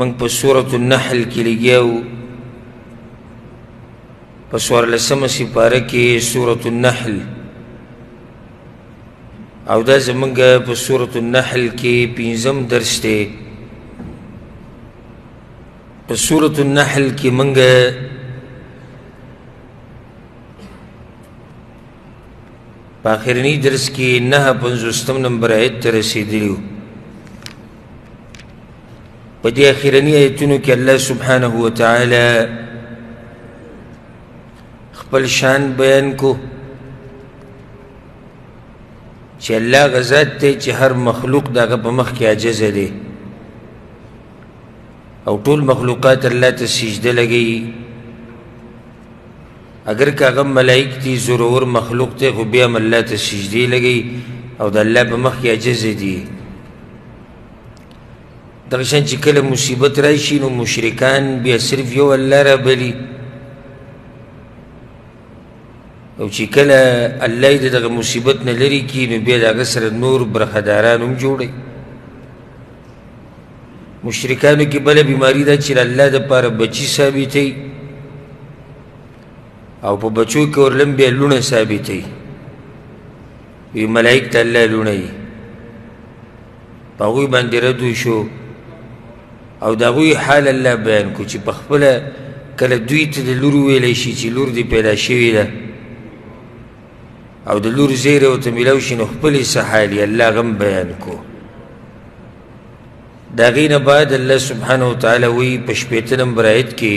من په سورة النحل کې لګیاو په سوارلسمه سپاره کې سورة النحل او دا زمونږ په سورة النحل کې پنځم درس دی په سورة النحل کې مونږ په آخرنی درس کې نه پنځوستم نمبر آیت ته رسېدلي په دې اخیرني آیتونو کې الله سبحانه و تعالی خپل شان بیان کو چې الله غزاد ته چې هر مخلوق دغه په مخ کې عاجز دی او ټول مخلوقات الله ته سجده لګي اگر که هغه ملائک دي زورور مخلوق ته خو بیا هم الله ته سجدې لګي او د الله په مخ کې عاجز دي دغه شان چې کله مصیبت راشي نو مشرکان بیا صرف یو الله را بلي او چې کله الله یې دغه مصیبت نه لري کي نو بیا د هغه سره نور برخداران هم جوړوي مشرکانو کې بله بیماري ده چې الله دپاره بچي ثابتوي او په بچو کې ورلم بیا لونه ثابتې وی ملائک ته الله لونه یي په هغوی باندې رد وشو او د هغوی حال الله بیان کو چې په خپله کله دوی ته د لور ویلی شي چې لور دې پیدا شوې ده او د لور زیری ورته میلاو شي نو خپلې څه حال یې الله غم بیان کو د هغې نه بعد الله سبحانه وتعالی وایي په شپېته نمبر ایت کې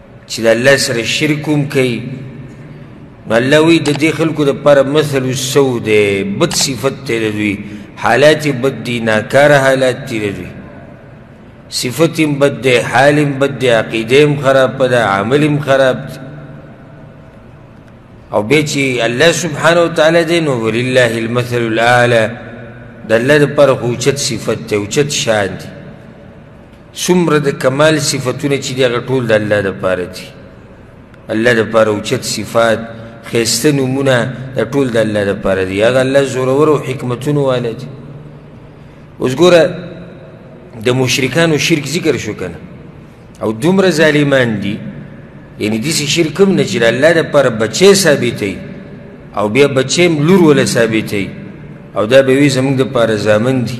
چې د الله سره شرک هم کوي نو الله وایي د دې خلکو دپاره مثل سو دی بد صفت دی د دوی حالات یې بد دي ناکاره حالات دي د دوی صفت هم بد دی حال هم بد دی عقیده هم خرابه ده عمل هم خراب دی او بیا چې الله سبحانه وتعالی دی نو ولله المثل الاعلی د الله دپاره خو اوچت صفت دی اوچت شان دی څومره د کمال صفتونه چې دي هغه ټول د الله دپاره دي الله دپاره اوچت صفات ښایسته نومونه دا ټول د الله دپاره دي هغه الله زورور او حکمتونو والا دي اوس ګوره د مشرکانو شرک ذکر شو که نه او دومره ظالمان دي یعنی داسې شرک هم نه چې د الله دپاره بچی ثابتوي او بیا بچی هم لور وله ثابتوي او دا به وي زموږ دپاره زامن دي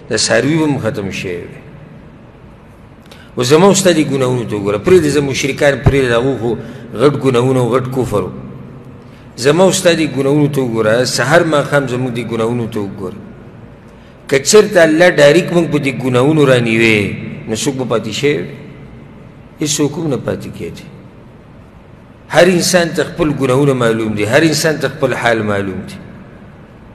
د ساروی هم ختم شوی دی اوس زما او ستا دې ګناهونو ته وګوره پرېږدې زه مشرکان پرېږده د هغو خو غټ ګناهونه او غټ کفر و زما او ستا دې ګناهونو ته وګوره سهار ماښام زموږ دې ګناهونو ته وګوره که چېرته الله ډایرک موږ په دې ګناهونو رانیوې نو څوک به پاتې شوی هېڅوک هم نه پاتې کېدی هر انسان ته خپل ګناهونه معلوم دي هر انسان ته خپل حال معلوم دي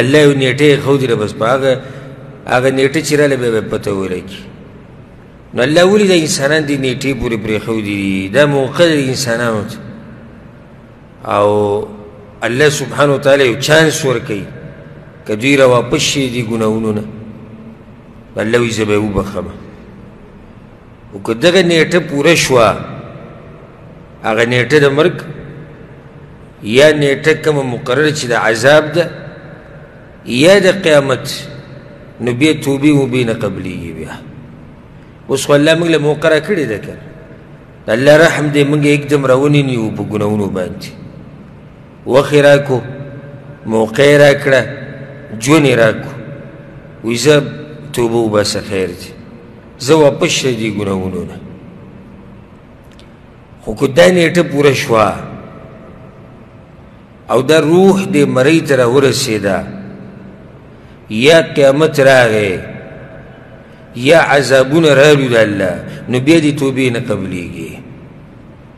الله یو نیټه یې ښودي له بس په هغه هغه نیټه چې راله بیا به پته ولګي نو الله ولې د انسانان دې نیټې پورې پرېښودي دي دا موقع د انسانانو ته او الله سبحانه وتعالی یو چانس ورکوي که دوی را واپس شي دي ګناهونو نه الله وایي زه به یې وبخښم او که دغه نیټه پوره شوه هغه نیټه د مرګ یا نیټه کومه مقرره چې د عذاب ده یا د قیامت نو بیا توبې وبې نه قبلېږي بیا اوس خو الله موږ له موقع راکړې ده که د الله رحم دی موږ یکدم راونیو په ګناهونو باندې وخت یې راکړو موقع یې راکړه ژوند یې راکړو وایي زه توبه وباسه خیر دی زه واپس شه دي ګناهونو نه خو که دا نیټه پوره شوه او دا روح د مرۍ ته راورسېده یا قیامت راغی یا عذابونه رالو د الله نو بیا دې توبې نه قبلیږي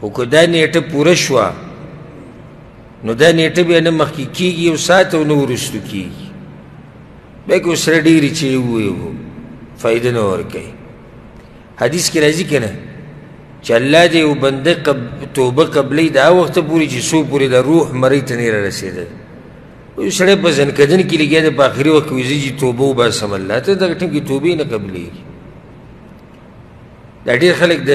خو که دا نیټه پوره شوه نو دا نیټه بیا نه مخکې کېږي او ساعت او نه وروستو کېږي بیا که سره ډېرې چې وویو فایده نه ورکوي حدیث کې راځي که نه چې الله دې یو بنده قب توبه قبلوي دا وخته پورې چې څو پورې د روح مرۍ ته نه رارسېدلی یو سړی په ځنکدن کې لګیا دی په آخري وخت کې وځي چې توبه وباسم الله ته دغه ټیم کې توبې نه قبلېږي دا ډېر خلک د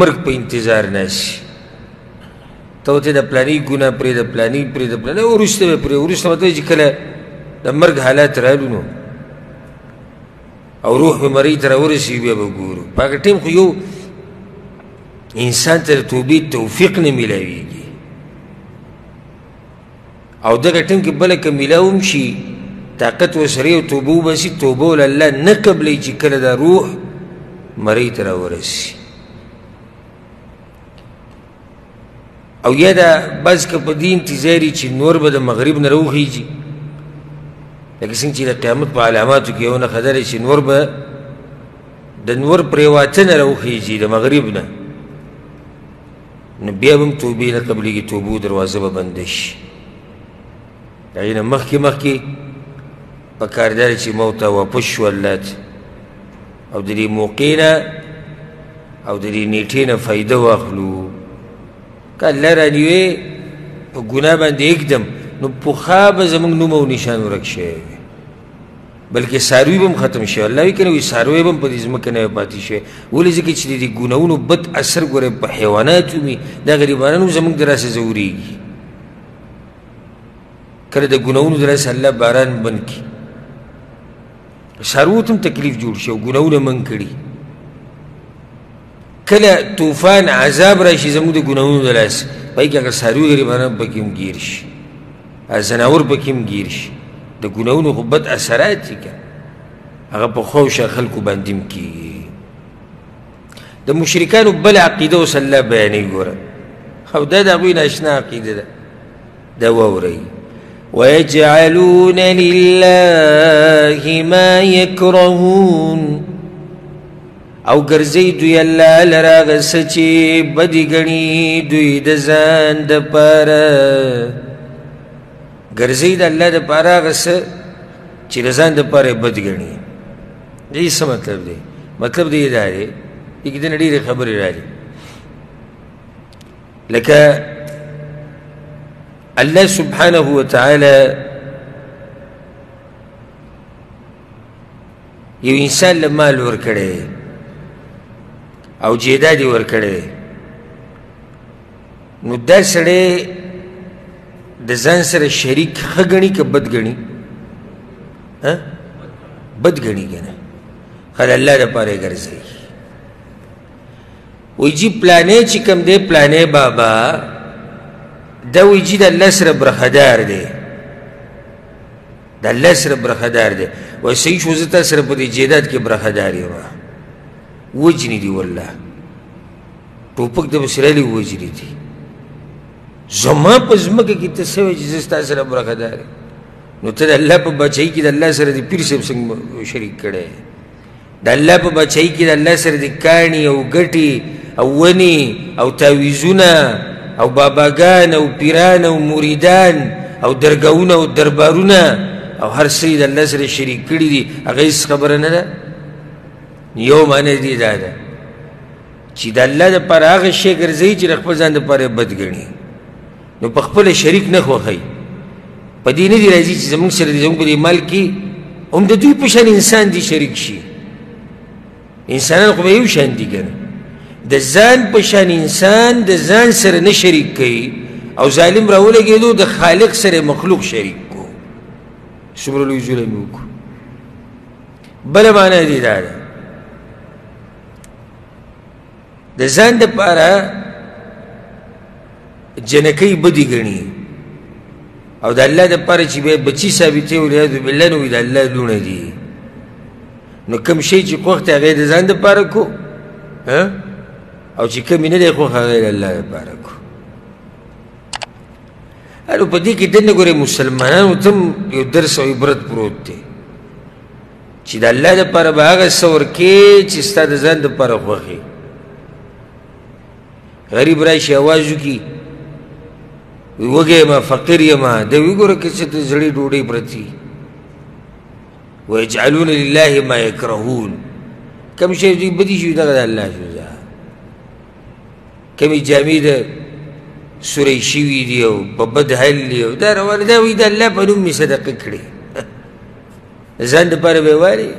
مرګ په انتظار ناشي ته ته د پلاني ګناه پرې د پلاني پرې د پلاني وروسته به پرې وروسته به ته چې کله د مرګ حالات رالو نو او روح به مرۍ ته راورسي بیا به ګورو په هغه ټیم خو یو انسان ته د توبې توفیق نه میلاویږي او دغه ټیم کې بله کمیله هم شي طاقت وسرې او توبه وباسي توبه ول الله نه قبلوي چې کله دا روح مرۍ ته راورسي او یا دا بس که په دې انتظاري چې نور به د مغرب نه راوخیږي لکه څنګه چې د قیامت په علاماتو کې یو نښه ده چې نور به د نور پرېواتنه راوخیږي د مغرب نه نو بیا هم توبې نه قبلېږي توبو دروازه به بنده شي د هغې نه مخکې مخکې په کار دا چې موت ته واپس شو الله ته او د دې موقع نه او د دې نیټې نه فایده واخلو که الله رانیوې په ګناه باندې اږدم نو پخوا به زموږ نوم او نشان ورک شوی بلکې ساروی به هم ختم شي الله وی کنه وی ساروی به هم په دې ځمکه نه پاتې شي ولې ځکه چې د دې ګناهونو بد اثر ګوره په حیواناتو وي دا غریبانان هم زموږ د لاسه ځورېږي کله د ګناهونو د لاسه الله باران بند کړي ساروو ته هم تکلیف جوړ شي او ګناهونه منګ کړي کله طوفان عذاب راشي زموږ د ګناهونو د لاسه په هغې کې اګر څاروي غریبانه پکې هم ګیر شي ځناور پکې هم ګیر شي د ګناهونو خو بد اثرات دي که هغه په خوښ خلکو باندې هم کېږي د مشرکانو بل عقیده اوس الله بیانوي ګوره او دا د هغوی ناشنا عقیده ده دا واورئ ويجعلون لله ما يكرهون او ګرځي دوی الله لرا غس چې بدی غني دوی د ځان د پر ګرځي د الله د پر غس چې د ځان د پر بد غني دې څه مطلب دی مطلب دی دا دی چې د نړۍ خبرې راځي لکه الله سبحانه وتعالى یو انسان له مال ورکړی او جیداد یې ورکړی نو دا سړی د ځان سره شریک ښه ګڼي که بد ګڼي بد ګڼي که نه ښه د الله دپاره یې ګرځوي وایي جي پلانې چې کوم دی پلانې بابا دا وایي جي د الله سره برخدار دی د الله سره برخدار دی وای صحیح شو زه تا سره په دې جیداد کې برخدار یم وجني دي والله ټوپک د اسرائیلي وجني دي زما په ځمکه کې ته سوي چې زه ستا سره برخدار نو ته د الله په بچی کې د الله سره د پیر صاحب څنګه شریک کړی د الله په بچای کې د الله سره د کاڼي او ګټي او ونی او تعویذونه او باباګان او پیران او مریدان او درګاونه او دربارونه او هر څه د الله سره شریک کړي دي هغه هیڅ خبره نه ده یو معنی دی دا ده چې د الله د پر هغه شی ګرځي چې خپل ځان د پاره بد ګڼي نو په خپل شریک نه خوخی په دې نه دی راځي چې زموږ سره زموږ په مال کې هم د دوی په شان انسان دی شریک شي انسانان خو به یو شان دي کنه د ځان په شان انسان د ځان سره نه شریک کوي او ظالم راولګېدو د خالق سره مخلوق شریک کو څومره لوی ظلم یې وکړو بله معنا دې دا ده د ځان د پاره جنکی بدی غنی او د الله د پاره چې به بچی ثابتې او ریاض بالله نو د الله لونه دي نو کوم شی چې کوخت هغه د ځان د پاره کو ها او چې کوم نه دی خو هغه د الله د پاره کو الو په دې کې دنه ګوره مسلمانانو تم یو درس او عبرت پروت دی چې د الله د پر باغ سور کې چې ستاسو ځان د پر خوخي غریب راشي आवाज وکي وګه ما فقیر یما د وګوره کې چې د زړی ډوډۍ پرتی ويجعلون لله ما يكرهون کم شي دې بدی شي دغه الله شو ځا کمی جامې ده سورې شي وی دی او په بد حل دی دا روان دا وی دا الله په نوم صدقه کړی ځند پر به واري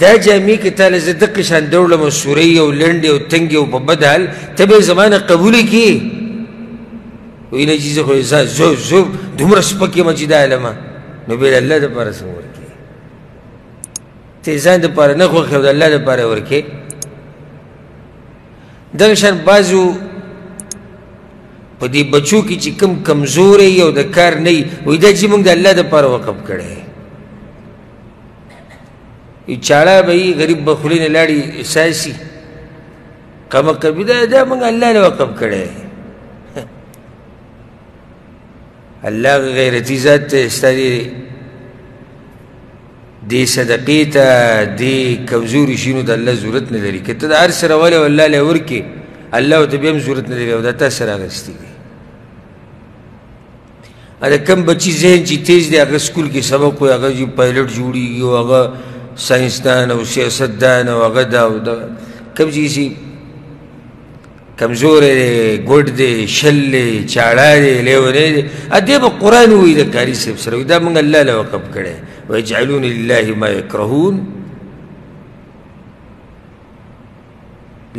دا جامې کې تاله زه دقې شان دوړلم او سورې او لنډې او تنګې او په بد حال ته به یې زمانه قبولې کړي وایي نه چې زه خو زه زو زو دومره سپک یم چې دا علمه نو بیا د الله دپاره څه ورکړي ته یې ځان دپاره نه خوښوې د الله دپاره ورکړې دغه شان بعضو په دې بچو کې چې کم کمزورې یو د کار نه وي وایي دا چې موږ د الله دپاره وقف کړی یو چاړه به یي غریب به خولې نه لاړي احساسي کمه کوي دا دا موږ الله له وقف کړی الله غیرتی ذات ته ستاسې دې صدقې ته دې کمزوري شي نو د الله ضرورت نه لري که ته د هر څه راولې او الله له ورکې الله ورته بیا هم ضرورت نه لري او دا تا سره اخیستي دي دا کم بچي ذهن چې تیز دی هغه سکول کې سبق وایي هغه چې پایلټ جوړېږي او هغه ساینسدان او سیاستدان او هغه دا او دا کم چې کمزور دی ګډ دی شل دی چاړه دی لیونی دی ادې به قرآن وایي د قاري صاحب سره وایي دا موږ الله له وقف کړی ویجعلون لله ما یکرهون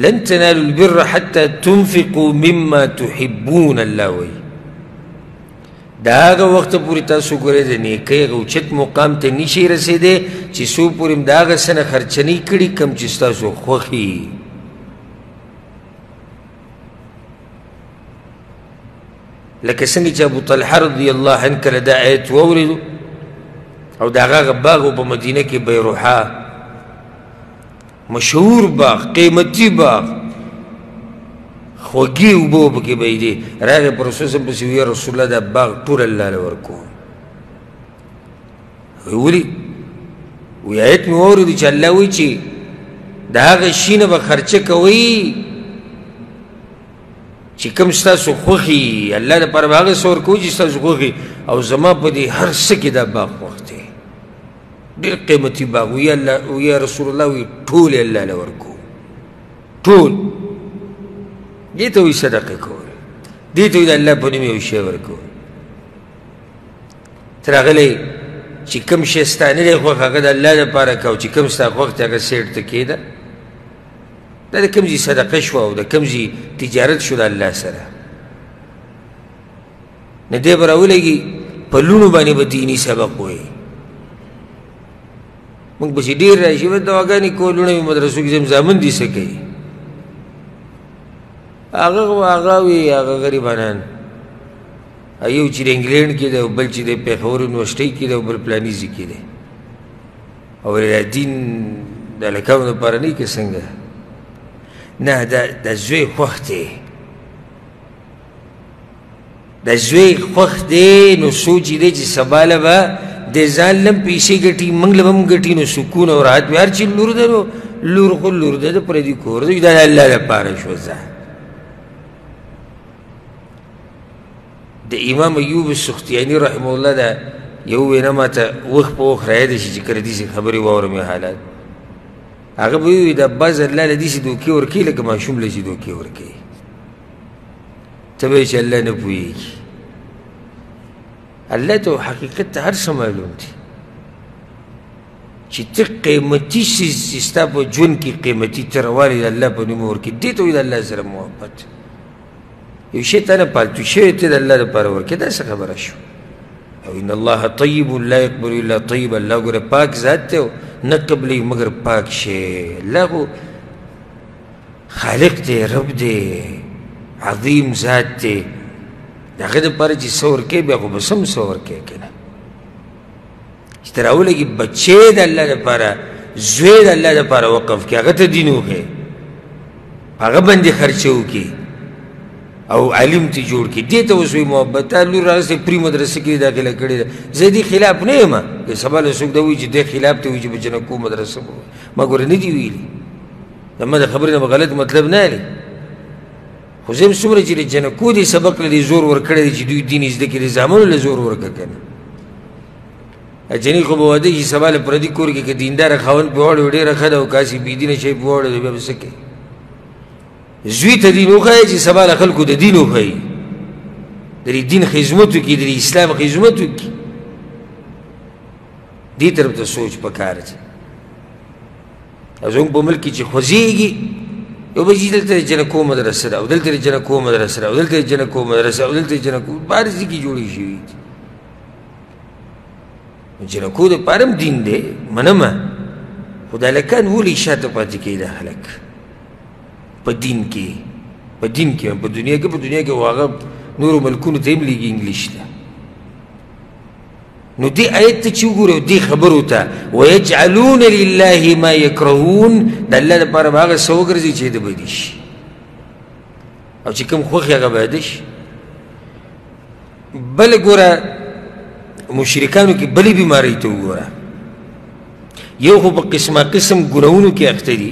لن تنالوا البر حتى تنفقوا مما تحبون الله وایي دا هغه وخت پورې تاسو ګورئ د نیکۍ هغه اوچت مقام ته نشي رسېدی چې څو پورې هم د هغه څه نه خرچنۍ کړي کوم چې ستاسو خوښي لکه څنګه چې ابو طلحه رضی الله عنه کله دا آیت واورېدو او د هغه باغ په مدینه کې بیروحا مشهور باغ قیمتي باغ خوږې اوبه پکې بهېدې راغی پر رسول صاحب پسې ویې رسول الله دا باغ ټول الله له ورکوم ویولي وی آیت مې واورېدو چې الله وایي چې د هغه شي نه به خرچه کوئ چې کوم ستاسو خوښي الله دپاره به هغه څه ورکوي چې ستاسو خوښي او زما په دې هر څه کې دا باغ خوښ دی ډېر قیمتي باغ وي الله وي رسول الله وي ټول یې الله له ورکو ټول دې ته وایي صدقه کول دې ته وایي د الله په نوم یو شی ورکول ته راغلی چې کوم شی ستا نه دی خوښ هغه د الله لپاره کوه چې کوم ستا خوښ دی هغه سیډ ته کېږده دا د کوم ځي صدقه شوه او د کوم ځي تجارت شو د الله سره نه دی به راولګي په لوڼو باندې به دیني سبق ووایي موږ به چې ډېر راشي به دواګانې کوو لوڼه مې مدرسو کې زم زامن دي څه کوي هغه هغه وي هغه غریبانان ایو چې د انګلند کې دی او بل چې د پېښور یونیورسټۍ کې دی او بل پلاني ځای کې دی او د دین د هلکانو لپاره نه که څنګه نه د زوی خوښ دی د زوی خوښ دی نو سوچ یې دی چې سبا له به د ځان لم پیسې ګټي موږ له به هم ګټي نو سکون او راحت وي هر چې لور ده نو لور خو لور ده د پردي کور دی دا د الله لپاره شو ځه د امام ایوب سختیانی رحم الله دا یو وینا ماته وخ په وخ راید شي چې کړه دي چې خبرې واورم حالات هغه به وي دا باز الله لدی چې دوکي ورکی لکه ماشوم لدی دوکي ورکی ته به چې الله نه پوهیږي الله ته حقیقت ته هر څه معلوم دي چې ته قیمتي شي ستا په ژوند کې قیمتي تروالی الله په نوم ورکی دې ته وي د الله سره محبت یو شی تاله پالتو شوی ته د الله لپاره ورکې دا څه خبره شو او ان الله طیب لا یقبل الا طیب الله ګوره پاک ذات دی نه قبلې مګر پاک شی الله خو خالق دی رب دی عظیم ذات دی د هغه دپاره چې څه ورکوې بیا خو به څه هم څه ورکوې که نه چې ته راولېږي بچی د الله دپاره زوی د الله دپاره وقف کړي هغه ته دین وښیې هغه باندې خرچه وکړي او عالم ته جوړ کړي دې ته اوس وایي محبت تا لور راغستې پري مدرسه کې داخله کړې ده زه دې خلاف نه یم که سبا له څوک دا وایي چې دې خلاف ته وایي چې په جنکو مدرسه کوو ما ګوره نه دي ویلي زما د خبرې نه به غلط مطلب نه لري خو زم څومره چې د جنکو دې سبق لري زور ورکړی دی چې دوی دین زده کړي زامنو له زور ورکړه کنه جنې خو به واده شي سبا له پردي کور کې که دینداره خاوند پرې واړوي ډېره ښه ده او کاسې بېدینه شی پرې واړوي بیا به څه کوي زوی ته دین وښایه چې سبا له خلکو د دین وښایي د دین خدمت وکړي د اسلام خدمت وکړي دې طرف ته سوچ پکار دی زموږ په ملک کې چې خوځېږي یو به چې دلته جنکو مدرسه ده او دلته جنکو مدرسه ده او دلته جنکو مدرسه او دلته جنکو بار ځي کې جوړې شوي دي جنکو د پارم دین دی منم خو دا لکان ولې شاته پاتې کوي دا خلک په دین کې په دین کې په دنیا کې په دنیا کې واغه نورو ملکونو ته هم لیږي انګلیش ده نو دی آیت ته چې وګورو دی خبرو ته ويجعلون لله ما يكرهون د الله لپاره به هغه څه وګرځي چې د بدی شي او چې کوم خوښ هغه به دي شي بل ګوره مشرکانو کې بلې بیمارۍ ته وګوره یو خو په قسمه قسم ګناهونو کې اخته دي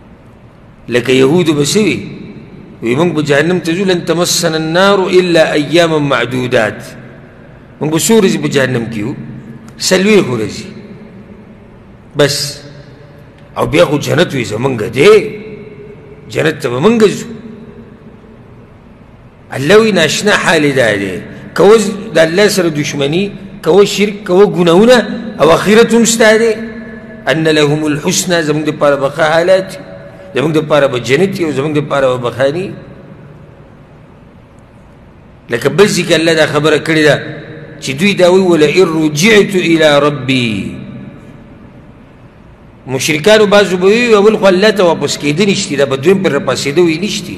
لکه يهودو به سوي وي موږ به جهنم ته ځو لن تمسنا النار الا اياما معدودات موږ به څو ورځې په جهنم کې یو څلوېښت ورځې بس او بیا خو جنت وي زمونږ دی جنت ته به مونږ ځو الله وی ناشنا حال دا دی که اوس د الله سره دشمني که اوس شرک که اوس ګناهونه او اخرت هم ستا دی ان لهم الحسنه زموږ دپاره به ښه حالات زموږ دپاره به جنت او زموږ دپاره به بخاني لکه بل ځي که الله دا خبره کړې ده چې دوی دا وایي ولئن رجعت الى ربي مشرکانو بعضو به وي اول خو الله ته واپس کېده نشتي دا به دویم پر راپاسېده وي نشتي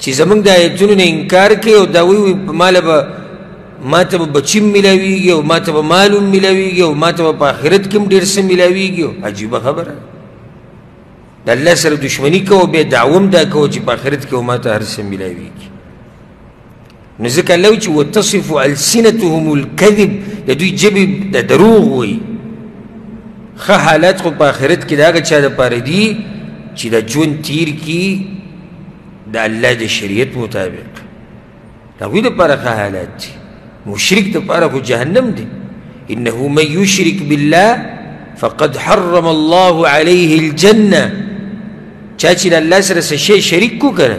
چې زمونږ د آیتونو نه انکار کوي او دا وایي ماله به ما ته به بچي ملاویږي او ما ته به مال ملاویږي او ما ته به په آخرت کې هم ډېر څه ملاویږي عجیبه خبره د الله سره دښمني کوو بیا دعوه هم دا کوو چې په آخرت کې ما ته هر څه ملاویږي نو ځکه لو چې وتصف السنتهم الكذب د دوی جبې د دروغ وي ښه حالت خو په آخرت کې د هغه چا دپاره دي چې د ژوند تیر کي د الله د شریعت مطابق د هغوی دپاره ښه حالت دي مشرک دپاره خو جهنم دی انه من یشرک بالله فقد حرم الله عليه الجنه چا چې د الله سره څه شی شریک کو کنه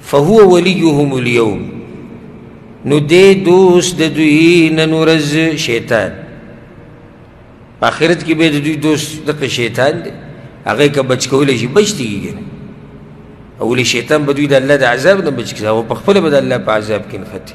فهو وليهم اليوم نو دې دوست د دوی نن ورځ شیطان په آخرت کې به د دوی دوست دغه شیطان دی هغه که بچ کولی شي بچ دیږي اولی شیطان به دوی د الله د عذاب نه بچ کړي او په خپله به د الله په عذاب کې نښتي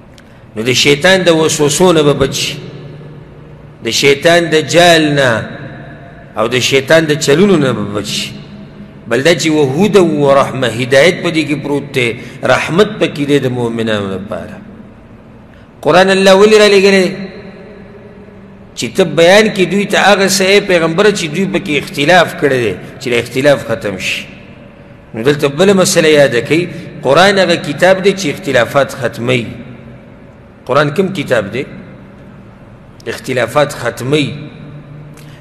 نو د شیطان د وسوسو نه به بچ شي د شیطان د جال نه او د شیطان د چلونو نه به بچ شي بل دا چې وهود او رحمه هدایت په دې کې پروت دی رحمت پکې دی د مؤمنانو لپاره قرآن الله ولې را لېږلی چې ته بیان کې دوی ته هغه څه پیغمبر چې دوی پکې اختلاف کړی دی چې د اختلاف ختم شي نو دلته بله مسله یاده کوي قرآن هغه کتاب دی چې اختلافات ختموي قرآن کوم کتاب دی اختلافات ختموي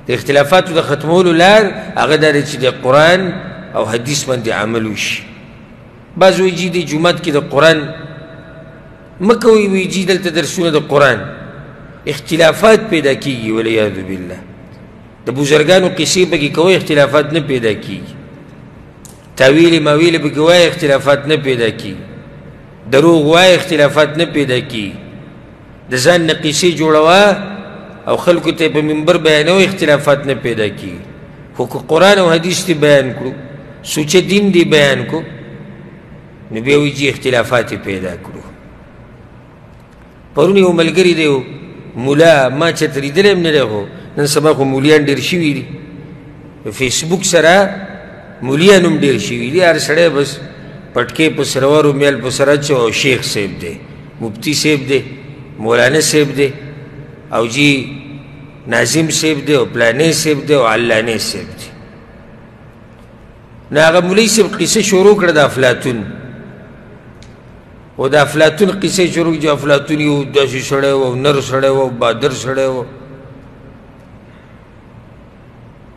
د اختلافاتو د ختمولو لار هغه دا دی چې د قرآن او حدیث باندې عمل وشي بعض وایي چې د جومات کې د قرآن مه کوئ وایي چې دلته درسونه د قرآن اختلافات پیدا کیږي والعیاذ بالله د بزرګانو قصې به کې کوی اختلافات نه پیدا کیږي تاویل ماویل به کې وای اختلافات نه پیدا کیږي دروغ وای اختلافات نه پیدا کیږي د ځان نه قصې جوړوا او خلکو ته په منبر بیانو اختلافات نه پیدا کیږي خو که قرآن او حدیث ته بیان کړو سوچه دین دی بیان کو نو بیا وی چې اختلافات پیدا کړو پرون یو ملګری دی مولا ما چې ترې لیدلی هم نه دی خو نن سبا خو مولیان ډېر شوي دي فیسبوک سره مولیان هم ډېر شوي دي هر سړی بس پټکې په سرورو میل په سره چې او شیخ صاحب دی مفتی صاحب دی مولانا صاحب دی او جی ناظم صاحب دی او پلانې صاحب دی او علانې صاحب دی نو هغه مولوي صاحب قصه شروع کړه د افلاطون او د افلاطون قصه شروع چې افلاطون یو داسې سړی و نر سړی و بادر سړی و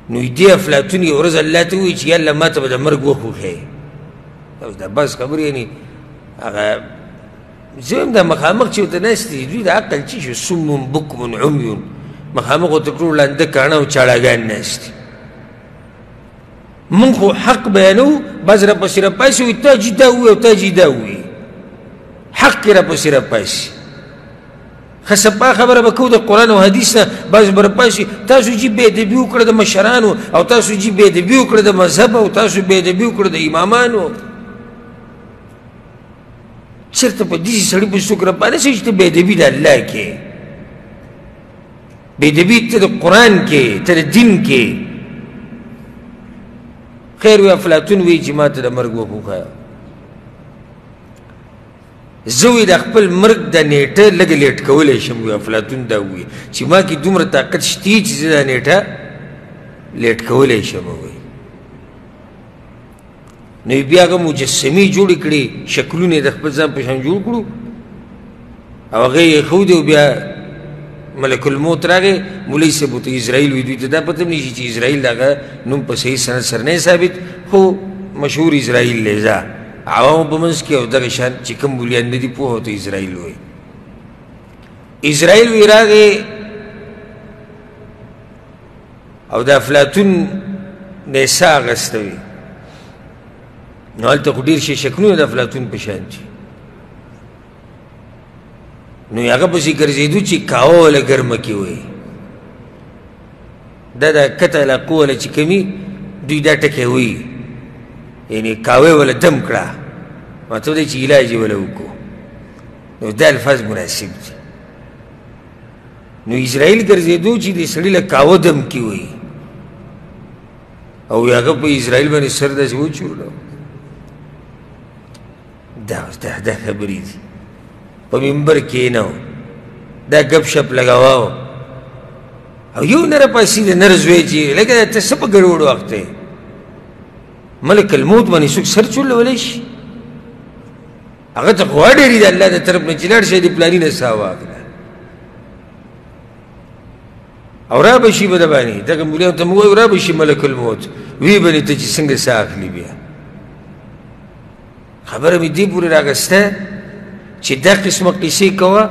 نو دې افلاطون یو ورځ الله ته ووایي چې یاله ما ته به د مرګ وخوښی او دا بس خبرې یعنې هغه زه هم دا مخامخ چې ورته ناست دي دوی د عقل څه شي سم بکم عمي مخامخ ورته کړو ړانده کاڼه او چاړهګان ناست دي مونږ خو حق بیانو بس را پسې را پاسي وي تا چې دا ووایي او تا چې دا ووایي حق کې را پسې را پاسي ښه سپا خبره به کوو د قرآن او حدیث نه بس به را پاسي تاسو چې بې ادبي وکړه د مشرانو او تاسو چې بې ادبي وکړه د مذهب او تاسو بې ادبي وکړه د امامانو چېرته په داسې سړي پسې څوک را پانه شي چې ته بې ادبي د الله کې بیدبی تر قرآن کې تر دین کې خیر وی افلاتون وی چې ما ته د مرګ وپوښایا زه وی د خپل مرګ د نیټه لږ لیټ کولی شم وی افلاتون دا وی چې ما کې دومره طاقت شته چې زه دا نیټه لیټ کولی شم وی نو بیا هغه مجسمې جوړې کړې شکلونه د خپل ځان په شان جوړ کړو او هغه یې ښودې او بیا ملک الموت راغی مولوي صاحب ورته اسرائیل وي دوی ته دا پته نه شي چې اسرائیل د هغه نوم په صحیح سند سره نه ثابت خو مشهور اسرائیل دی ځه عوامو په منځ کې او دغه شان چې کوم مولیان نه دي پوه ورته اسرائیل وایي اسرائیل وی راغی او د افلاطون نه یې ساه اخیسته وي نو هلته خو ډېر شي شکلونه د افلاطون په شان دي نو هغه پسې ګرځېدو چې کاوه وله ګرمه کې وایي دا د کته علاقو وله چې کمی دوی دا ټکی وایي یعنې کاوه وله دم کړه مطلب دی چې علاج یې وله وکړو نو دا الفاظ مناسب دي نو اسرائیل ګرځېدو چې د سړي له کاوه دم کې وي او هغه په اسرائیل باندې سر داسې وچورلو دا دا دا خبرې دي په منبر کې نه دا ګپ شپ لګاوه او یو نر پاسې د نر زوی چې لکه ته څه په ګډوډ وخت دی ملک الموت باندې څوک سر چورلولی شي هغه ته خو ډېری د الله د طرف نه چې لاړ شي د پلاني نه ساه واخله او را به شي به د باندې دغه مولیان ته مو وایي را به شي ملک الموت وی به ته چې څنګه ساه اخلي بیا خبره مې دې پورې راغسته چې دا قسمه قصې کوه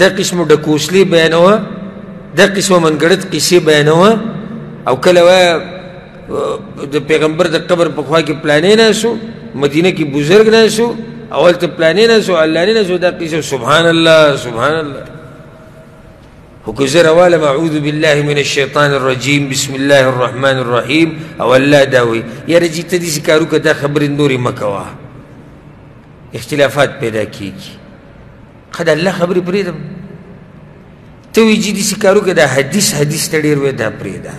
د قسم ډکوسلی بیانوه د قسم منګړت قصې بیانوه او کله وای د پیغمبر د قبر په خوا کې پلانې نه شو مدینه کې بزرګ نه شو اول ته پلانې نه شو الله نه شو دا قصه سبحان الله سبحان الله وكزر والا اعوذ بالله من الشيطان الرجيم بسم الله الرحمن الرحيم او الله داوي يا رجي تدي سكارو كدا خبر النور مكوا اختلافات پیدا کیږي خد الله خبرې پرېدم ته وی جی دې سکارو کې دا حدیث حدیث ته ډېر وې دا پرېدا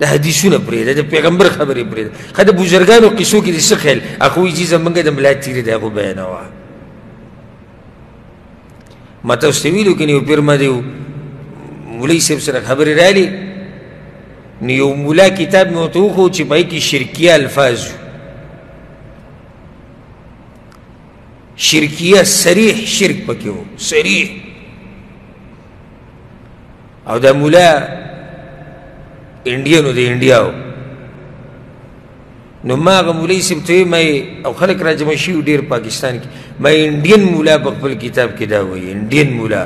د حدیثونه پرېدا د پیغمبر خبرې پرېدا خد بزرګانو قصو کې دې څه خیال اخو جی زمونږ د ملا تیرې دا غو بیانوا ماته اوس ویلو کې نیو پیر ما دیو مولوی صاحب سره خبرې رالی نو یو مولا کتاب مې ورته وښو چې پای کې شرکي الفاظ شرکیه صریح شرک پکې وو صریح او دا مولا انډیانو د انډیاو نو ما هغه مولوي صاحب ته مې او خلک راجمع شوي ډېر پاکستان کې ما انډین مولا په خپل کتاب کې دا وایي انډین مولا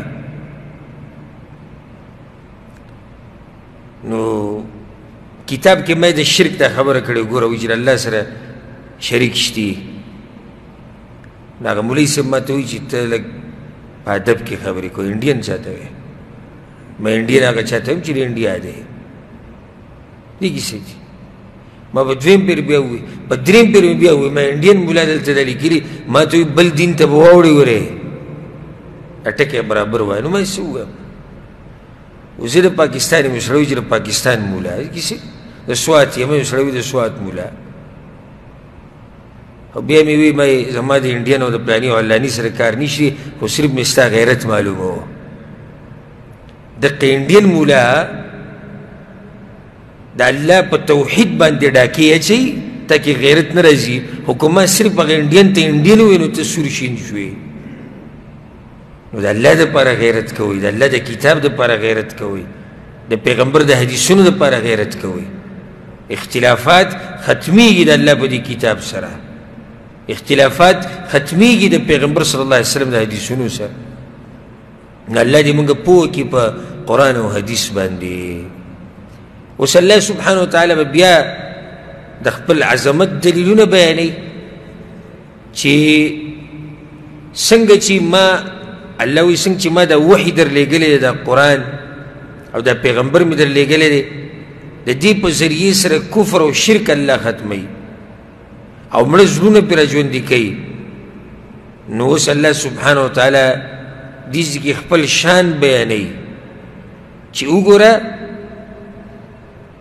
نو کتاب کې مې د شرک ته خبره کړې ګوره وجر الله سره شریک شتي داغه مولوی صاحب ماته وی چې ته لږ په ادب کې خبرې کوې انډین چاته وې مې انډین هغه چاته ویم چې د انډیا دی دې کیسې دي ما په دویم پیر بیا وی په دریم پیر بیا وی مې انډین مولا دلته د لیکلي ما ته بل دین ته به واوړې ورې اټکه برابر وای نو مې څه ووایم وزیر پاکستان مشروع وزیر پاکستان مولا کسی د سوات یې مې سړی د سوات مولا او بیا مې وی مې زما د انډین او د پلاني او علاني سره کار نشي خو صرف مې ستا غیرت معلومه و د انډین مولا د الله په توحید باندې ډاکې اچي تاکي غیرت نه راځي حکومت صرف غینډین ته انډین وینو ته سور شین شوی نو د الله د پر غیرت کوي د الله د کتاب د پر غیرت کوي د پیغمبر د حدیثونو د پر غیرت کوي اختلافات ختميږي د الله په دې کتاب سره اختلافات ختميږي د پیغمبر صلی الله علیه وسلم د حدیثونو سره نو الله دې موږ پوه کړي په قرآن او حدیث باندې اوس الله سبحانه وتعالی به بیا د خپل عظمت دلیلونه بیانوي چې څنګه چې ما الله وی څنګه چې ما دا وحی در لېږلی دا قرآن او دا پیغمبر مې در لېږلی دی د دې په ذریعې سره کفر او شرک الله ختموي او مړه زړونه پرې راژوندي کوي نو اوس الله سبحانه وتعالی دې ځکه خپل شان بیانوي چې وګوره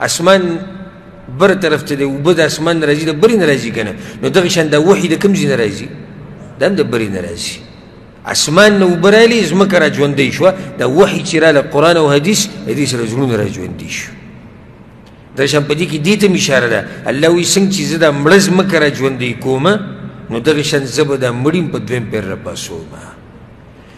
اسمان بر طرف ته دی اوبه د اسمان نه راځي د بري نه راځي که نه نو دغه شان دا وحي د کوم ځای نه راځي دا هم د بري نه راځي اسمان نه اوبه راغلي ځمکه را ژوندۍ شوه دا وحي چې راله قرآن او حدیث د دې سره زړونه را ژوندي شو د شان په دې کې دې ته هم اشاره ده الله وایي څنګه چې زه دا مړه ځمکه را ژوندۍ کوم نو دغه شان زه به دا مړیم په دویم پیر راپاسوم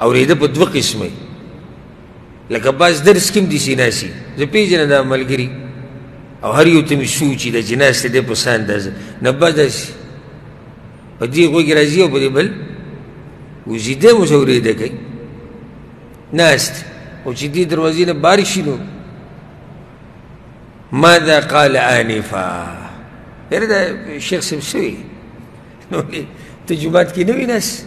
اورېده په دوه قسمه لکه باز درس کې هم داسې ناسي زه پېژنم دا ملګري او هر یو ته مې سوچي دا چې ناسته دی په څه اندازه نه باز داسې په دې غوږ کې راځي او په دې بل وځي دی اوس اورېده کوي ناست او چې دې دروازې نه بار شي نو ماذا قال آنفا یاره دا شیخ صاحب څه وي نو ته جومات کې نه وي ناست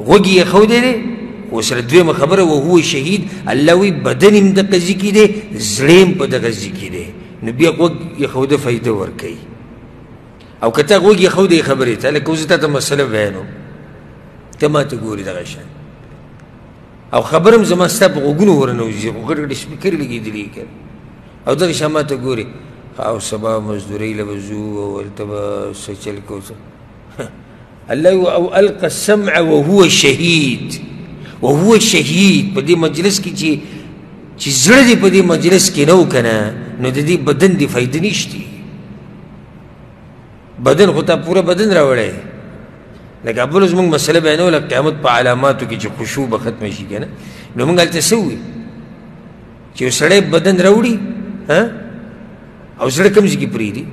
غوږ یې ښودی دی خو سره دویمه خبره وهو شهید الله وی بدن هم د قضی کې دی زړه هم په دغه ځي کې دی نو بیا غوږ یې ښوده فایده ورکوي او که ته غوږ یې ښودې خبرې ته لکه اوس ته مسله وینو ته ما ته ګوري دغه شان او خبرم زما ستا په غوږونو ورنه وځي خو ګډ ګډ سپیکر لګېدلي که او دغه شان ما ته ګوري او سبا مزدورۍ له به ځو او هلته به څه چل کوو الله او القى السمع وهو شهيد وهو شهيد په دې مجلس کې چې چې زړه دې په دې مجلس کې نه وکنه نو د دې بدن دې فائدې نشته بدن خو ته پوره بدن راوړی لکه ابل زموږ مسله بیانو لکه قیامت په علاماتو کې چې خشوع به ختم شي کنه نو موږ هلته څه چې سړی بدن راوړي ها او زړه کوم ځای کې پرېږدي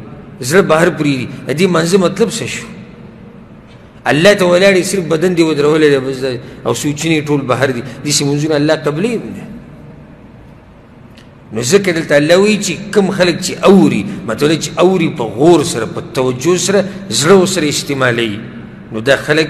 زړه بهر پرېږدي د دې منځه مطلب څه شو الله ته ولاړې صرف بدن دی ودرولی دی بس او سوچنې ټول بهر دي داسې منځونه الله قبلې هم دی نو ځکه دلته الله وایي چې کوم خلک چې اوري مطلب چې اوري په غور سره په توجه سره زړه سره استعمالوي نو دا خلک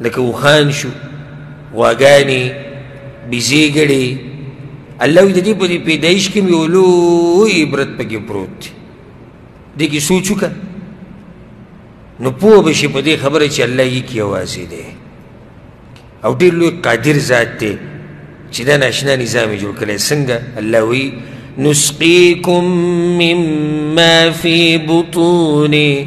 لکه وخان شو غواګانې بیزې ګړې الله وي د دې په دې پیدایش کې مې یو لوی عبرت پکې پروت دی دې کې سوچ وکړه نو پوه به شي په دې خبره چې الله یې کې یوازې دی او ډېر لوی قادر ذات دی چې دا ناشنا نظام یې جوړ کړی څنګه الله وي نسقيكم مما في بطونه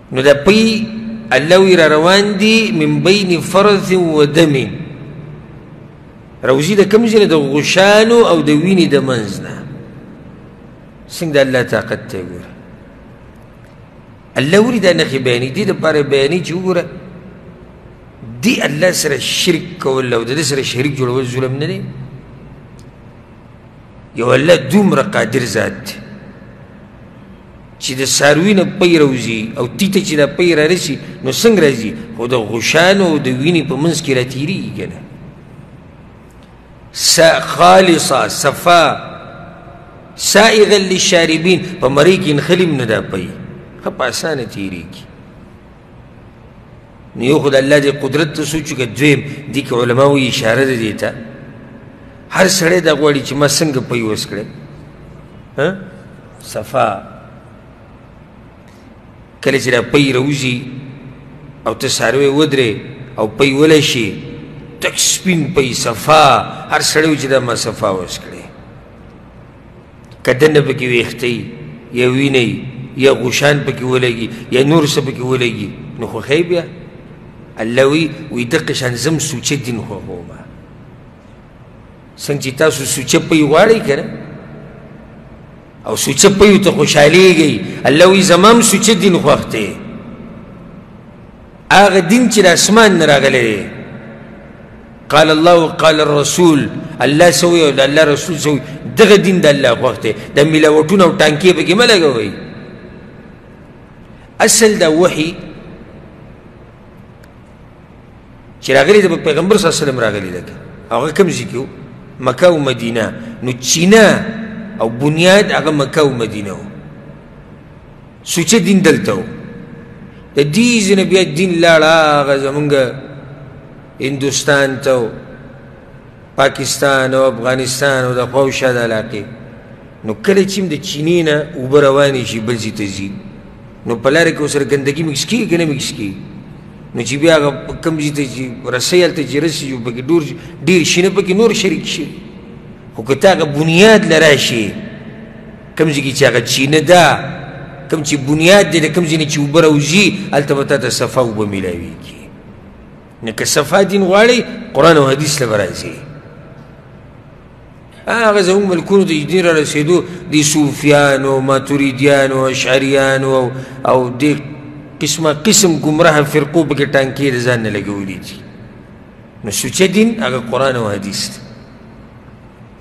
نو دا پی الله وی را روان دی من بین فرث و دم روزی د کم ځای د غشانو او د وینې د منځ نه څنګه د الله طاقت ته ګوره الله ولې دا نښې بیانې دي دپاره بیانې چې وګوره دی الله سره شرک کول او د ده سره شریک جوړول ظلم نه دی یو الله دومره قادر ذات دی چې د ساروی نه پی راوځي او تیته چې دا پی رارسي نو څنګه راځي خو د غشانو او د وینې په منځ کې راتېرېږي که نه خالصه صفا سائغا للشاربین په مرۍ کې نښلي هم نه دا پی ښه په اسانه تېرېږي نو یو خو د الله د قدرت ته سوچ که دویم دې کې علماو اشاره ده دې ته هر سړی دا غواړي چې ما څنګه پیوس کړم صفا کله چې دا پی روزي او ته ساروی ودرې او پی ولی شي تک سپین پی صفا هر سړی چې دا ما صفا وس کړې که دنه پکې ویښته یا وینه یا غوشان پکې ولګي یا نور څه پکې ولګي نو خوښوي بیا الله وی وی دقه شان زم سوچه دین خوښوم څنګه چې تاسو سوچه پي غواړئ که او سوچه پي ته خوشحالېږئ الله وی زمام سوچه دین خوښ دی هغه دین چې د اسمان نه راغلی دی قال الله قال الرسول الله سوی او د الله رسول سوی دغه دین د الله خوښ دی د ملاوټونه او ټانکې پکې مه لګوئ اصل د وحي چې راغلی د پیغمبر صلی الله علیه وسلم راغلی لکه هغه کوم ځای کې مکه او مدینه نو چینه او بنیاد هغه مکه او مدینه و سوچه دین دلته و د دې ځینې بیا دین لاړ هغه زمونږ هندوستان ته و پاکستان او افغانستان او د خواوشا د علاقې نو کله چې د چینې نه اوبه روانې شي بل ځي ته ځي نو په لاره کې ورسره ګندګي مکس کېږي که نه مکس کېږي نو چې بیا هغه کوم ځي ته چې رسۍ هلته چې رسي جو پکې ډور ډېر شي نه پکې نور شریک شي خو که ته هغه بنیاد له راشي کوم ځای کې چې هغه چینه ده کوم چې بنیاد دی د کوم ځای نه چې اوبه راوځي هلته به تا ته صفا اوبه میلاویږي نو که صفا دین غواړئ قرآن او حدیث ته به راځي هغه زموږ ملکونو ته چې دین را رسېدو د صوفیانو ماتوریدیانو اشعریانو او او دې قسمه قسم ګمراه فرقو پکې ټانکې د ځان نه لګولي دي نو سوچه دین هغه قرآن او حدیث دی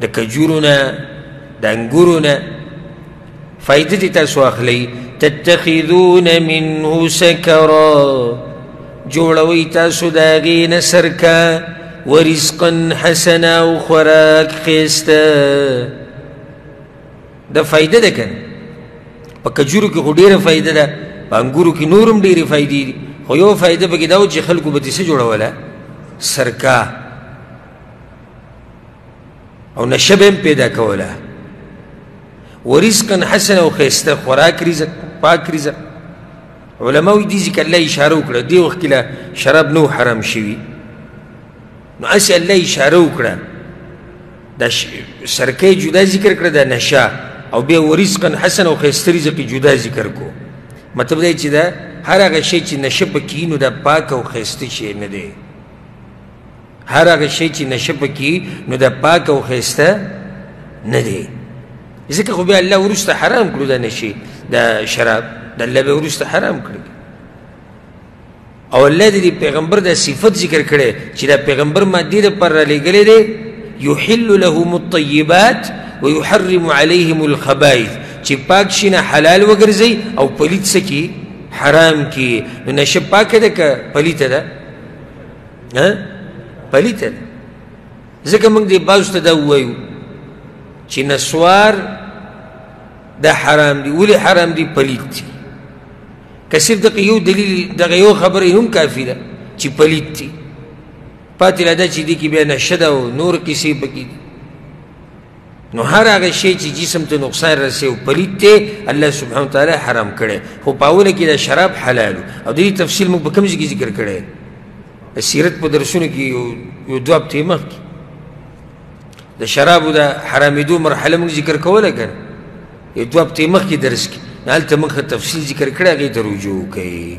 د کجورو نه د انګورو نه فایده دې تاسو اخلئ تتخذون منه سکرا جوړوي تاسو د هغې نه سرکه ورزقا حسنا او خوراک ښایسته د فایده ده که په کجورو کې خو ډېره فایده ده په انګورو کې نور هم ډېرې فایدې دي خو یو فایده پکې دا و چې خلکو به ترې څه جوړوله سرکه او نشه به پیدا کوله ورزقا حسن او خیسته خوراک رزق پاک رزق علماء دي ځکه الله اشاره وکړه دی وخت کې شراب نو حرام شوی نو اسی الله اشاره وکړه دا سرکه جدا ذکر کړه دا نشه او بیا ورزقا حسن او خیسته رزق جدا ذکر کو مطلب دا چې دا هر هغه شی چې نشه پکې نو دا پاک او خیسته شی نه دی هر هغه شی چې نشه پکې وي نو دا پاک او ښایسته نه دی ځکه خو بیا الله وروسته حرام کړو دا نشي دا شراب د الله به وروسته حرام کړی او الله د پیغمبر د صفت ذکر کړي چې دا پیغمبر مادي د پر لګلې دی یحل لهم الطیبات ويحرم عليهم الخبائث چې پاک شینه حلال وګرځي او پلیت سکی حرام کی نو نشه پاکه ده که پلیته ده ها پلیت دی ځکه موږ دې بعضو ته دا ووایو چې نسوار دا حرام دي ولې حرام دي پلیت دي که صرف دغه یو دلیل دغه یو خبره هم کافي ده چې پلیت دي پاتې لا دا چې دي کې بیا نشه ده او نور کیسې پکې دي نو هر هغه شی چې جسم ته نقصان رسي او پلید دی الله سبحانه وتعالی حرام کړی خو په اوله کې د شراب حلال او د دې تفصیل موږ په کوم ځای کې ذکر کړی د سیرت په درسونو کې یو یو دوه هفتې مخکې د شرابو د حرامېدو مرحله موږ ذکر کوله که یو دوه هفتې مخکې درس کې هلته موږ ښه تفصیل ذکر کړی هغې ته رجوع وکړئ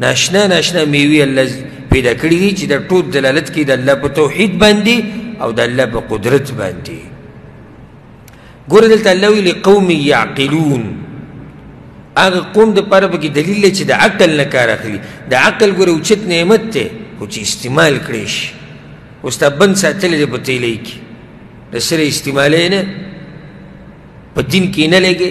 ناشنا ناشنا میوي الله پیدا کړي دي چې د ټول دلالت کوي د الله په توحید باندې او د الله په قدرت باندې ګوره دلته الله ویلي قوم یعقلون هغه قوم د پاره پکې دلیل چې د عقل نه کار اخلي د عقل ګوره اوچت نعمت دی خو چې استعمال کړی شي اوس تا بند ساتلی دی په تیلۍ کې د سره استعمالی نه په دین کې نه لګي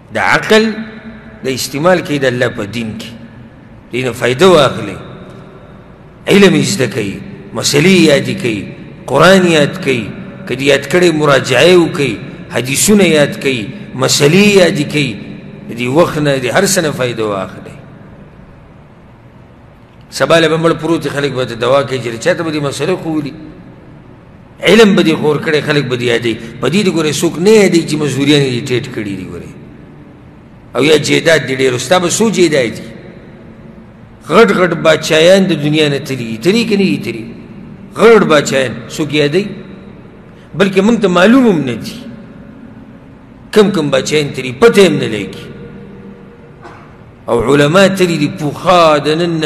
د عقل د استعمال کې د الله په دین کې دین فائدہ واخلي علم یې زده کوي مسلې یاد کوي قران یاد کوي کدی یاد کړي مراجعه وکړي حدیثونه یاد کړي مسلې یاد کړي دی وخت نه دی هر څه نه فائدہ واخلي سبا له بمړ پروت خلک به دوا کوي چې چاته به دې مسله خولي علم به دې خور کړي خلک به دې یادې په دې ګوره څوک نه یادې چې مزدوریان یې ټیټ کړي دي ګوره او یا جیداد دې ډېر ستا به څو جیداد دي غټ غټ بادشاهان د دنیا نه تلي تلي که نه تلي غټ بادشاهان څوک یادې بلکې موږ ته معلوم هم نه دي کم کم بادشاهان تلي پته هم نه لګي او علما تللی دي پوخا د نن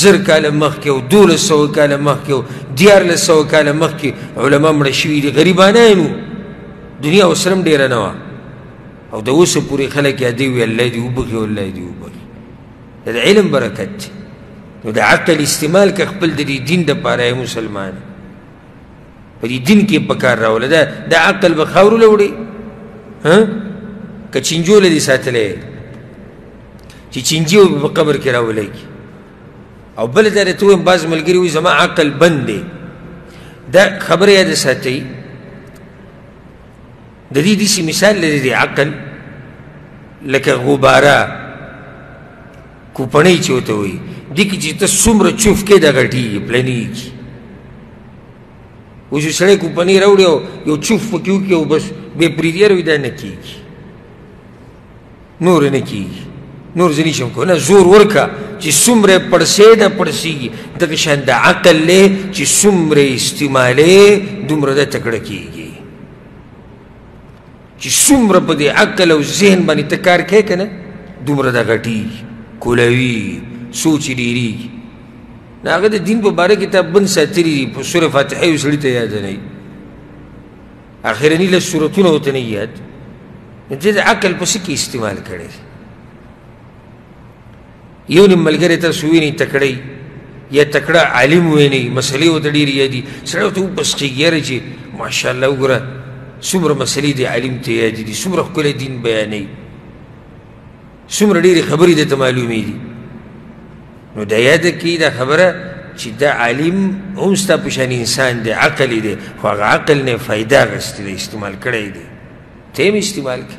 زر کاله مخکې او دولس سوه کاله مخکې او دیارلس سوه کاله مخکې علما مړه شوي دي غریبانان وو دنیا اوس هم ډېره نه وه او د اوسه پورې خلک یادوي وي الله دې وبخي الله دې وبخي د علم برکت دی نو د عقل استعمال که خپل د دې دین دپاره یې مسلمان په دې دین کې په کار راوله دا د عقل به خاورو له وړي ها که چینجو له دې ساتلی چې چینجي په قبر کې راولی کی او بل دا رته وایم بعض ملګري وایي زما عقل بند دی دا خبره یاد ساتئ د دې داسې مثال لري د عقل لکه غباره کوپنۍ چې وته وي دي کې چې ته څومره چوف کې د غټي پلني کی اوس سړی کوپنۍ راوړي او یو چوف پکې وکړي او بس بې پریدیار وي دا نه کېږي نور نه کېږي نور ځینې شم کو نه زور ورکه چې څومره پړسې نه پړسېږي دغه شان د عقل له چې څومره استعمالې دومره د تکړه کېږي چې څومره په دې عقل او ذهن باندې ته کار کوې که نه دومره دا غټېږي کولوي سوچ یې ډېرېږي نو هغه د دین په باره کې تا بن ساتلي دي په سورې فاتحه یو سړي ته یاد نه وي اخرني لس سورتونه ورته نه یاد نو دې د عقل په څه کې استعمال کړی یو نیم ملګری تاسو ویني تکړی یا تکړه عالم ویني مسلې ورته ډېرې یادي سړی ورته وپسخېږي یاره چې ماشاءالله وګوره څومره مسلې دې عالم ته یادې دي څومره ښکلی دین بیانوي څومره ډېرې خبرې درته معلومې دي نو دا یاده کړي دا خبره چې دا عالم هم ستا په شان انسان دی عقل دی خو هغه عقل نه فایده اخیستې دی استعمال کړی دی ته یې استعمال کړه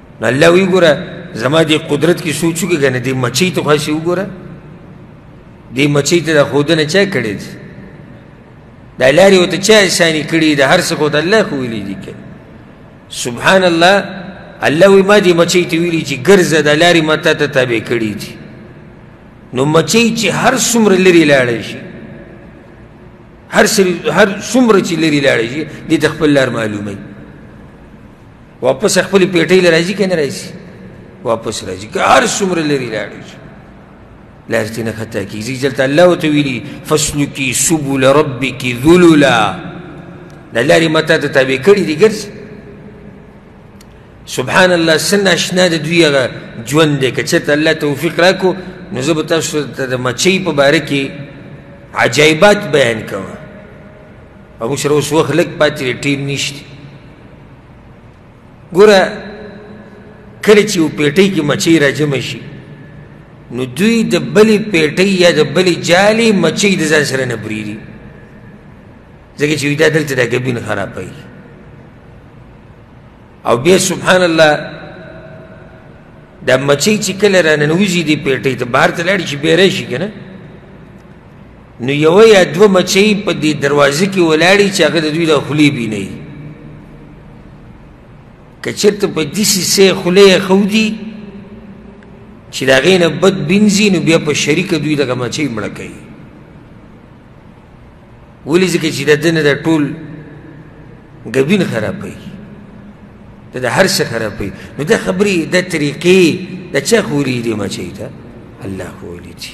نو الله وی ګوره زما دې قدرت کې سوچ وکړي که نه دې مچۍ ته خو هسې وګوره دې مچۍ ته دا ښودنه چا کړې دي دا لارې ورته چا اساني کړي د هر څه خو ته الله خو ویلي دي که سبحان الله الله وی ما دې مچۍ ته ویلي چې ګرځه دا لارې ما تا ته تابع کړي دي نو مچۍ چې هر څومره لرې لاړی شي هر هر څومره چې لرې لاړی شي دې ته خپل لار معلوموي واپس خپل پیټې لري راځي کنه راځي واپس راځي که هر څومره لري لاړې شي لار دې نه خطا کیږي دلته الله ته ویلي فسلکي سبل ربک ذللا د لارې متا ته تابع کړي دي ګرځي سبحان الله سن اشنا د دوی هغه ژوند دی که چېرته الله توفیق راکړو نو زه به تاسو ته د مچۍ په باره کې عجایبات بیان کوم او موږ سره اوس وخت لږ پاتې دی ټیم نشته ګوره کله چې یو پیټۍ کې مچۍ راجمع شي نو دوی د بلې پیټۍ یا د بلې جالې مچۍ د ځان سره نه بریري ځکه چې دا دلته دا ګبین خرابوي او بیا سبحان الله دا مچۍ چې کله راننوځي دې پیټۍ ته بهر ته لاړ شي بیا راشي که نه نو یو یا دوه مچۍ په دې دروازې کې ولاړې چې هغه د دوی د خولې بینوي که چېرته په دې سیسې خولې یې ښودي چې د هغې نه بد بینځي نو بیا په شریکه دوی دغه مچۍ مړه کوي ولې ځکه چې د ده نه د ټول ګبین خرابوي د د هر څه خرابوي نو دا خبرې دا طریقې د چا خوري دي مچۍ ته الله خوري دي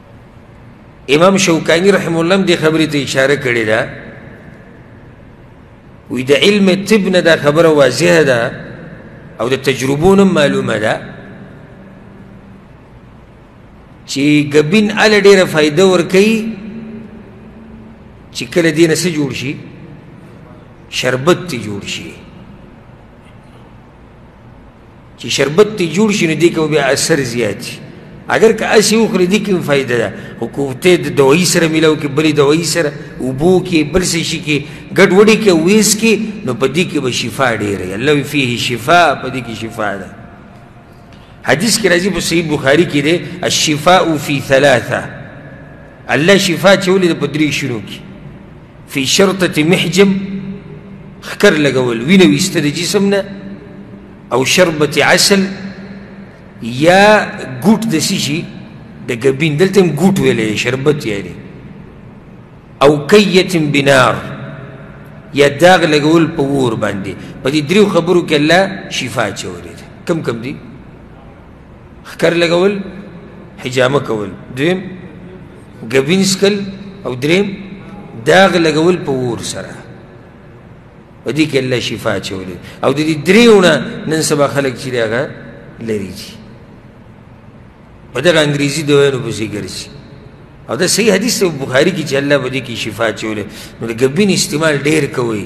امام شوکانی رحم الله دې خبرې ته اشاره کړې ده وی د علم طب نه دا خبره واضحه ده او د تجربو نه معلومه ده چې ګبین ال ډیره فائدہ ور کوي چې کله دینه سره جوړ شي شربت تی جوړ شي چې شربت تی جوړ شي نو دې کې بیا اثر زیات شي اگر که اسی وخوري دې کې فائدہ ده خو کوفته د دوايي سره ملاو کې بلې دوايي سره اوبو کې بل څه شي کې ګډوډي کې ویس کې نو په دې کې به شفا ډېره الله فيه شفاء په دې کې شفا ده حدیث کې راځي په صحیح بخاری کې ده الشفاء فی ثلاثه الله شفا چولې په درې شنو کې فی شرطة محجم خکر لګول وینه ویستل جسم نه او شربت عسل یا ګوټ د سشي د ګبین دلته هم ګوټ ویلې شربت یعنی او کیت بنار یا داغ لګول په ور باندې په دې دریو خبرو کې الله شفا چولې کم کم دي خکر لګول حجامه کول دویم ګبین سکل او دریم داغ لګول په ور سره په دې کې الله شفا چولې او د دې دریونه نن سبا خلک چې هغه لري چې په دغه انګریزي دوایانو پسې ګرځي او دا صحیح حدیث دی بخاري کې چې الله په دې کې شفا چولې نو د ګبین استعمال ډېر کوئ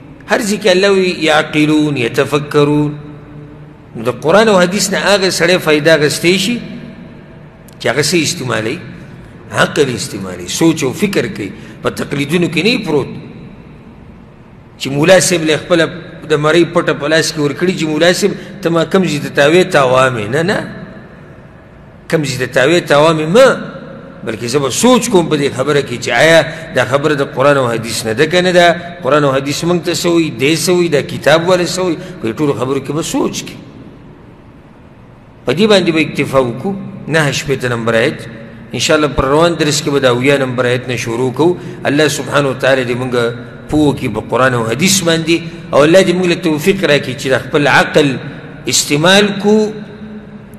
هر ځکه الله وی یعقلون یتفکرون د قران او حدیث نه هغه سړی فائدہ غستې شي چې هغه سي استعمالي عقل استعمالي سوچ او فکر کوي په تقلیدونو کې نه پروت چې مولا صاحب له خپل د مری پټه پلاس کې ورکړي چې مولا صاحب ته ما کم زیات تاوي تاوامه نه نه کم ځای ته تاوې تاوا مې مه بلکې زه به سوچ کوم په دې خبره کې چې آیا دا خبره د قرآن او حدیث نه ده که نه ده قرآن او حدیث موږ ته څه وایي دی څه وایي دا کتاب والا څه وایي په دې ټولو خبرو کې به سوچ کې په دې باندې به اکتفا وکړو نهه شپېته نمبر آیت انشاءالله پر روان درس کې به د اویا نمبر آیت نه شروع کوو الله سبحانه وتعالی دې موږ پوه کړي په قرآن او حدیث باندې او الله دې موږ له توفیق راکړي چې د خپل عقل استعمال کو